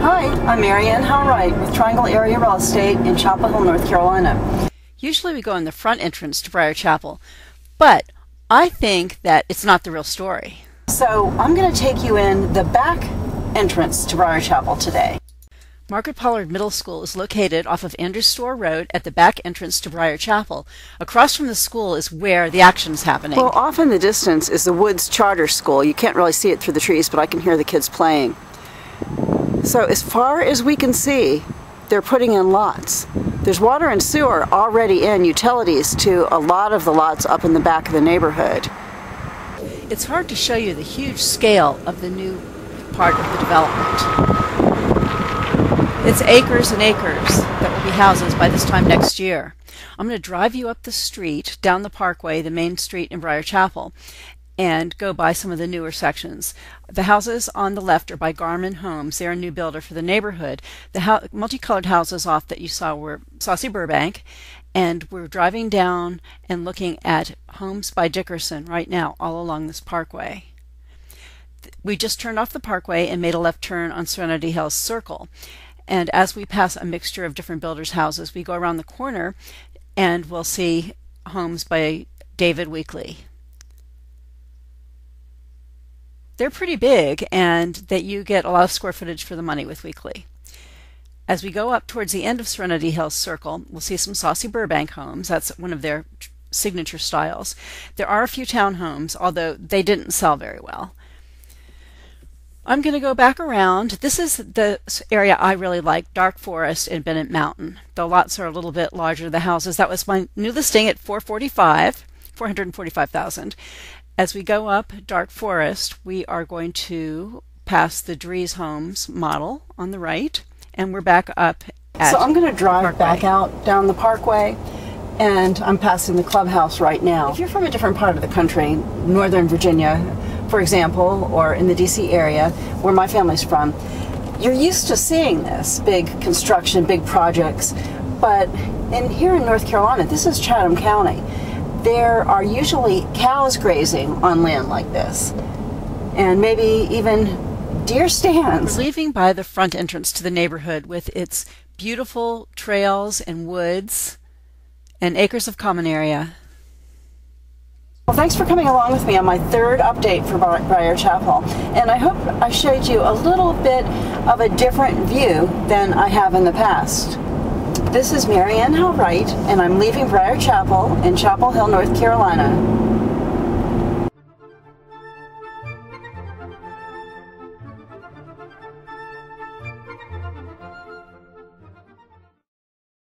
Hi, I'm Marianne Howell-Wright with Triangle Area Real Estate in Chapel Hill, North Carolina. Usually we go in the front entrance to Briar Chapel, but I think that it's not the real story. So I'm going to take you in the back entrance to Briar Chapel today. Margaret Pollard Middle School is located off of Andrews Store Road at the back entrance to Briar Chapel. Across from the school is where the action is happening. Well, off in the distance is the Woods Charter School. You can't really see it through the trees, but I can hear the kids playing. So as far as we can see, they're putting in lots. There's water and sewer already in, utilities to a lot of the lots up in the back of the neighborhood. It's hard to show you the huge scale of the new part of the development. It's acres and acres that will be houses by this time next year. I'm going to drive you up the street, down the parkway, the main street in Briar Chapel, and go by some of the newer sections. The houses on the left are by Garman Homes. They're a new builder for the neighborhood. The ho multicolored houses off that you saw were Saussy Burbank, and we're driving down and looking at homes by Dickerson right now all along this parkway. We just turned off the parkway and made a left turn on Serenity Hills Circle. And as we pass a mixture of different builders' houses, we go around the corner and we'll see homes by David Weekley. They're pretty big and that you get a lot of square footage for the money with Weekley. As we go up towards the end of Serenity Hills Circle, we'll see some Saussy Burbank homes. That's one of their signature styles. There are a few townhomes, although they didn't sell very well. I'm going to go back around. This is the area I really like, Dark Forest and Bennett Mountain. The lots are a little bit larger, the houses. That was my new listing at 445, 445,000. As we go up Dark Forest, we are going to pass the Drees Homes model on the right, and we're back up So I'm going to drive back out down the parkway and I'm passing the clubhouse right now. If you're from a different part of the country, Northern Virginia, for example, or in the DC area where my family's from, you're used to seeing this big construction, big projects. But in here in North Carolina, this is Chatham County. There are usually cows grazing on land like this, and maybe even deer stands. We're leaving by the front entrance to the neighborhood with its beautiful trails and woods and acres of common area. Well, thanks for coming along with me on my third update for Briar Chapel. And I hope I showed you a little bit of a different view than I have in the past. This is Marianne Howell-Wright, and I'm leaving Briar Chapel in Chapel Hill, North Carolina.